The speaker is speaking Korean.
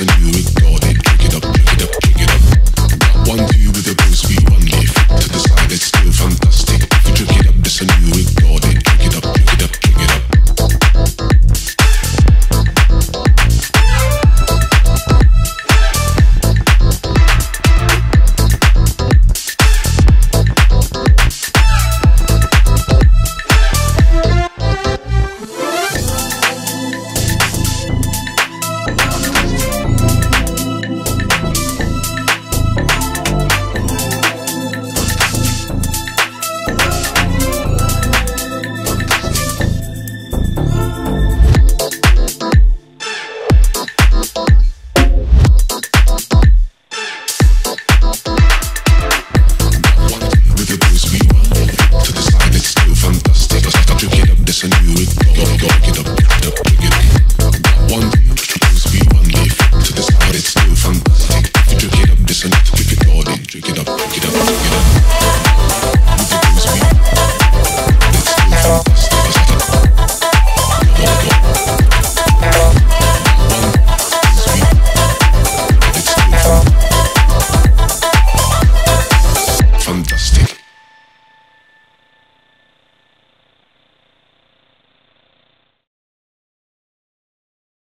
and you get up, get up.